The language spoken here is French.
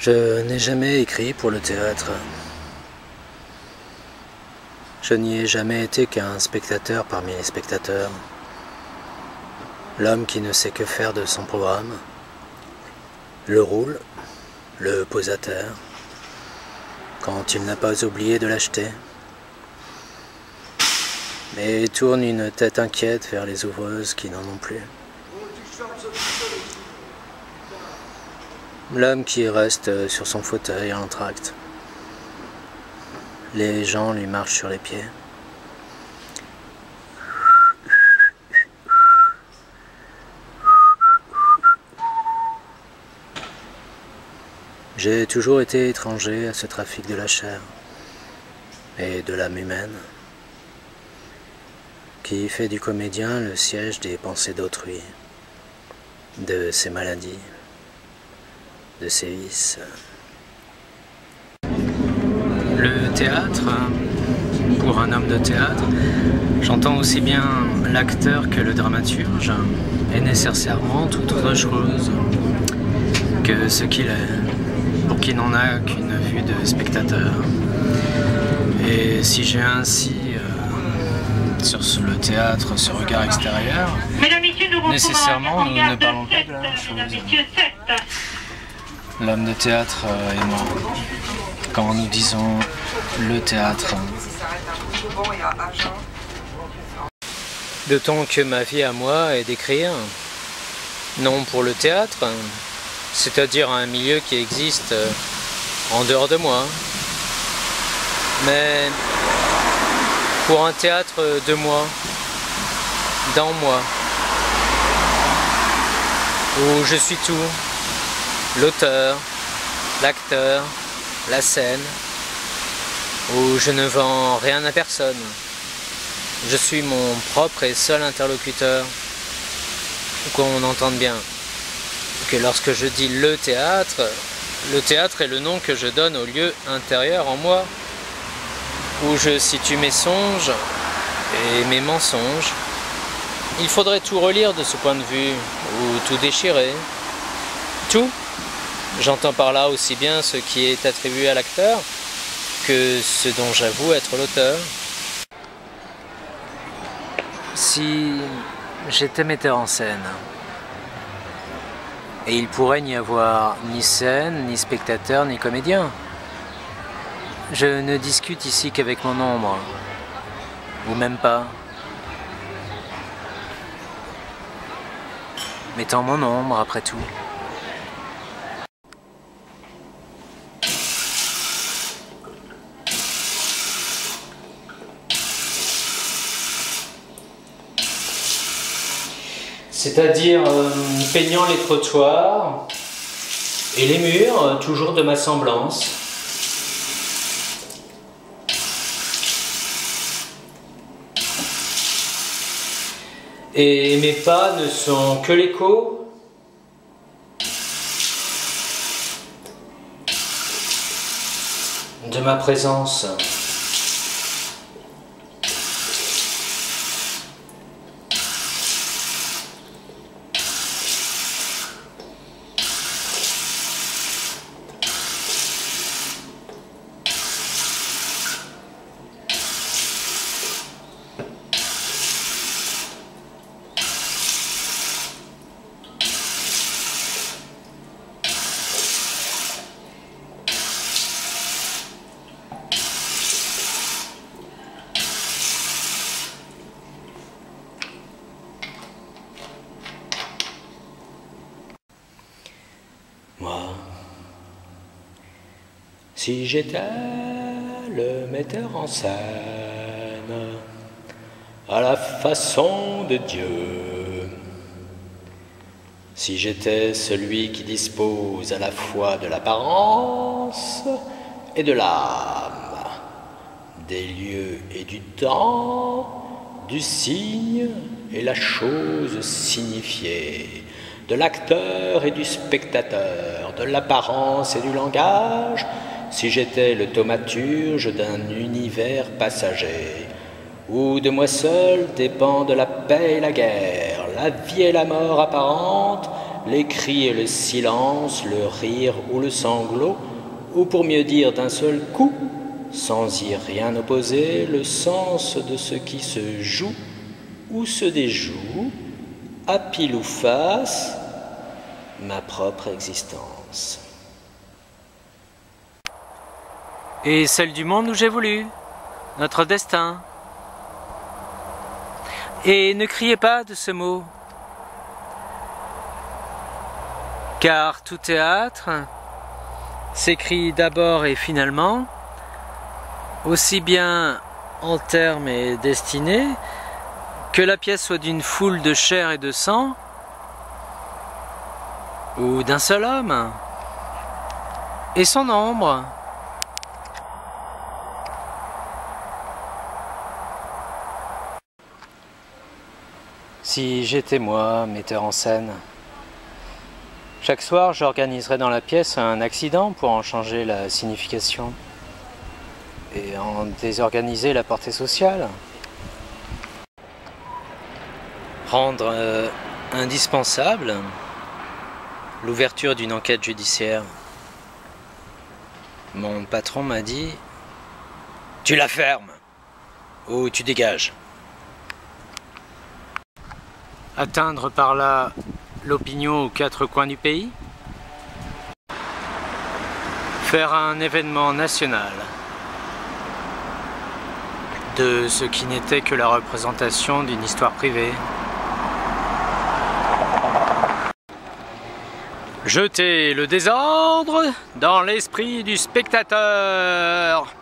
Je n'ai jamais écrit pour le théâtre. Je n'y ai jamais été qu'un spectateur parmi les spectateurs. L'homme qui ne sait que faire de son programme. Le roule, le pose à terre, quand il n'a pas oublié de l'acheter. Mais tourne une tête inquiète vers les ouvreuses qui n'en ont plus. L'homme qui reste sur son fauteuil en entracte. Les gens lui marchent sur les pieds. J'ai toujours été étranger à ce trafic de la chair et de l'âme humaine qui fait du comédien le siège des pensées d'autrui, de ses maladies de ses vices. Le théâtre, pour un homme de théâtre, j'entends aussi bien l'acteur que le dramaturge, est nécessairement tout autre chose que ce qu'il est, pour qui n'en a qu'une vue de spectateur. Et si j'ai ainsi euh, sur le théâtre ce regard extérieur, nécessairement nous ne parlons pas de la même chose l'homme de théâtre euh, et moi, quand nous disons le théâtre. D'autant que ma vie à moi est d'écrire, non pour le théâtre, c'est-à-dire un milieu qui existe euh, en dehors de moi, mais pour un théâtre de moi, dans moi, où je suis tout, l'auteur, l'acteur, la scène, où je ne vends rien à personne. Je suis mon propre et seul interlocuteur. Qu'on entende bien que lorsque je dis le théâtre, le théâtre est le nom que je donne au lieu intérieur en moi, où je situe mes songes et mes mensonges. Il faudrait tout relire de ce point de vue, ou tout déchirer. Tout J'entends par là aussi bien ce qui est attribué à l'acteur que ce dont j'avoue être l'auteur. Si j'étais metteur en scène, et il pourrait n'y avoir ni scène, ni spectateur, ni comédien, je ne discute ici qu'avec mon ombre, ou même pas. Mettant mon ombre après tout. C'est-à-dire euh, peignant les trottoirs et les murs, euh, toujours de ma semblance. Et mes pas ne sont que l'écho de ma présence. Si j'étais le metteur en scène, à la façon de Dieu, si j'étais celui qui dispose à la fois de l'apparence et de l'âme, des lieux et du temps, du signe et la chose signifiée, de l'acteur et du spectateur, de l'apparence et du langage, si j'étais le thaumaturge d'un univers passager, où de moi seul dépendent la paix et la guerre, la vie et la mort apparente, les cris et le silence, le rire ou le sanglot, ou pour mieux dire d'un seul coup, sans y rien opposer, le sens de ce qui se joue ou se déjoue, à pile ou face, ma propre existence. Et celle du monde où j'ai voulu, notre destin. Et ne criez pas de ce mot, car tout théâtre s'écrit d'abord et finalement, aussi bien en termes et destinés, que la pièce soit d'une foule de chair et de sang, ou d'un seul homme, et son ombre. Si j'étais moi, metteur en scène, chaque soir j'organiserais dans la pièce un accident pour en changer la signification et en désorganiser la portée sociale. Rendre euh, indispensable l'ouverture d'une enquête judiciaire. Mon patron m'a dit Tu la fermes ou tu dégages. Atteindre par là l'opinion aux quatre coins du pays. Faire un événement national de ce qui n'était que la représentation d'une histoire privée. Jeter le désordre dans l'esprit du spectateur.